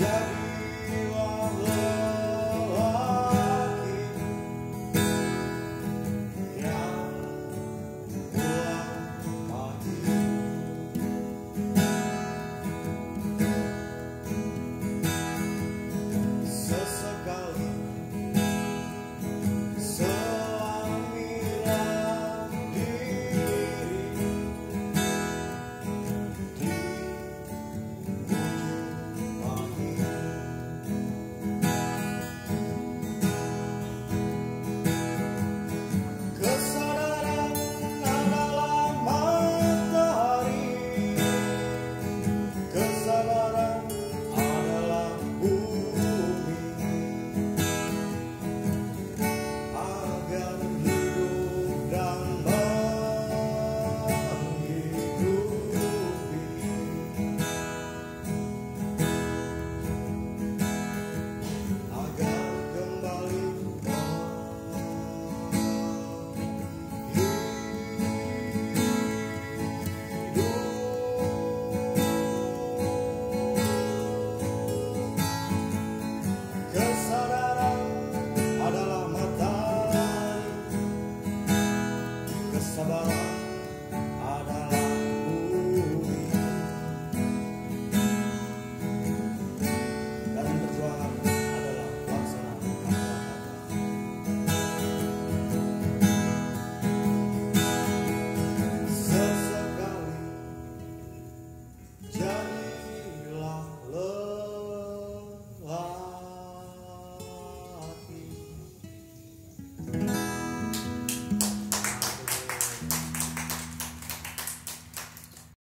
Jack.